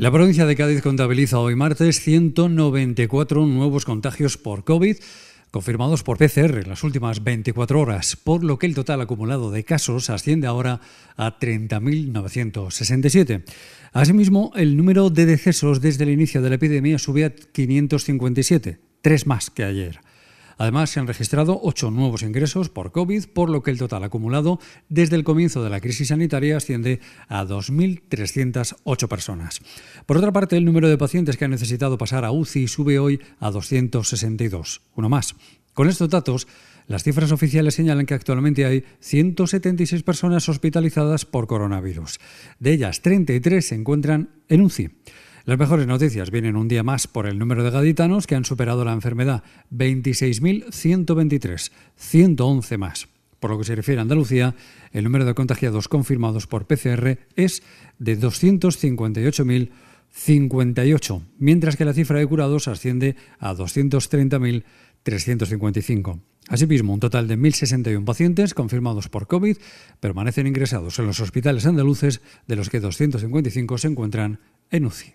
La provincia de Cádiz contabiliza hoy martes 194 nuevos contagios por COVID confirmados por PCR en las últimas 24 horas, por lo que el total acumulado de casos asciende ahora a 30.967. Asimismo, el número de decesos desde el inicio de la epidemia sube a 557, tres más que ayer. Además, se han registrado ocho nuevos ingresos por COVID, por lo que el total acumulado desde el comienzo de la crisis sanitaria asciende a 2.308 personas. Por otra parte, el número de pacientes que han necesitado pasar a UCI sube hoy a 262, uno más. Con estos datos, las cifras oficiales señalan que actualmente hay 176 personas hospitalizadas por coronavirus. De ellas, 33 se encuentran en UCI. Las mejores noticias vienen un día más por el número de gaditanos que han superado la enfermedad, 26.123, 111 más. Por lo que se refiere a Andalucía, el número de contagiados confirmados por PCR es de 258.058, mientras que la cifra de curados asciende a 230.355. Asimismo, un total de 1.061 pacientes confirmados por COVID permanecen ingresados en los hospitales andaluces, de los que 255 se encuentran en UCI.